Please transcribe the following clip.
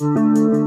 Música